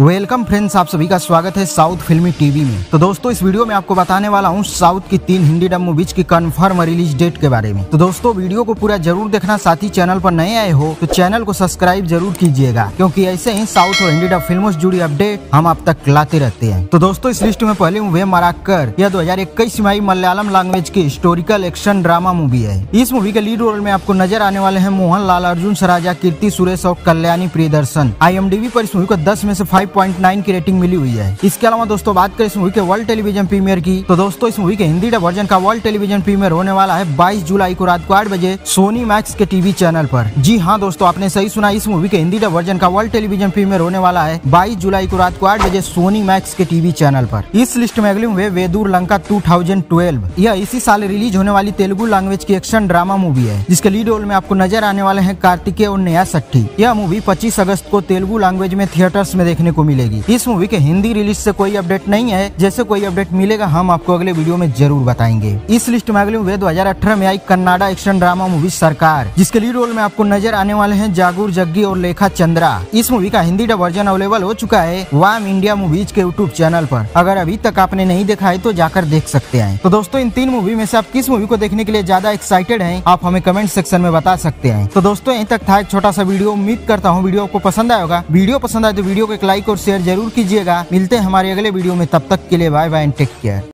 Welcome friends, आप सभी का स्वागत है साउथ फिल्मी टीवी में। तो दोस्तों, इस वीडियो में आपको बताने वाला हूँ साउथ की तीन हिंदी डब मूवीज़ की कंफर्म रिलीज़ डेट के बारे में। तो दोस्तों, वीडियो को पूरा ज़रूर देखना, साथ ही चैनल पर नए आए हो तो चैनल को सब्सक्राइब ज़रूर कीजिएगा, क्योंकि ऐसे ही साउथ और हिंदी डब फ़िल्मों से जुड़ी अपडेट हम आप तक लाते रहते हैं। तो दोस्तों, इस लिस्ट में पहले मूवी मराकर यह दो हज़ार इक्कीस में आई मलयालम लैंग्वेज की हिस्टोरिकल एक्शन ड्रामा मूवी है। इस मूवी के लीड रोल में आपको नज़र आने वाले हैं मोहन लाल अर्जुन, सराजा कीर्ति, सुरेश और कल्याणी प्रियदर्शन। आई एम पर इस मूवी को दस में से फाइव की रेटिंग मिली हुई है। इसके अलावा दोस्तों, बात करें इस मूवी के वर्ल्ड टेलीविज़न प्रीमियर की तो दोस्तों, इस मूवी के हिंदी वर्जन का वर्ल्ड टेलीविज़न प्रीमियर होने वाला है 22 जुलाई को रात को आठ बजे सोनी मैक्स के टीवी चैनल पर। जी हाँ दोस्तों, आपने सही सुना, इस मूवी के हिंदी वर्जन का वर्ल्ड टेलीविज़न प्रीमियर होने वाला है बाईस जुलाई को रात को आठ बजे सोनी मैक्स के टीवी चैनल पर। इस लिस्ट में अगली मूवी वेदूर लंका टू यह इसी साल रिलीज़ होने वाली तेलुगु लैंग्वेज की एक्शन ड्रामा मूवी है, जिसके लीड रोल में आपको नज़र आने वाले हैं कार्तिकेय और नया सट्टी यह मूवी पच्चीस अगस्त को तेलुगु लैंग्वेज में थिएटर्स में देखने को मिलेगी। इस मूवी के हिंदी रिलीज़ से कोई अपडेट नहीं है। जैसे कोई अपडेट मिलेगा, हम आपको अगले वीडियो में ज़रूर बताएँगे। इस लिस्ट में अगले मूवी दो में आई Kannada action drama movie Sarkar, जिसके लीड रोल में आपको नज़र आने वाले हैं जागुर, जग्गी और लेखा चंद्रा। इस मूवी का हिंदी वर्जन अवेलेबल हो चुका है वाम इंडिया मूवीज़ के यूट्यूब चैनल पर। अगर अभी तक आपने नहीं देखा है तो जाकर देख सकते हैं। तो दोस्तों, इन तीन मूवी में से आप किस मूवी को देखने के लिए ज़्यादा एक्साइटेड हैं, आप हमें कमेंट सेक्शन में बता सकते हैं। तो दोस्तों, यहीं तक था एक छोटा सा वीडियो उम्मीद करता हूँ वीडियो आपको पसंद आएगा वीडियो पसंद आए तो वीडियो को एक लाइक और शेयर ज़रूर कीजिएगा। मिलते हैं हमारे अगले वीडियो में। तब तक के लिए बाय बाय टेक केयर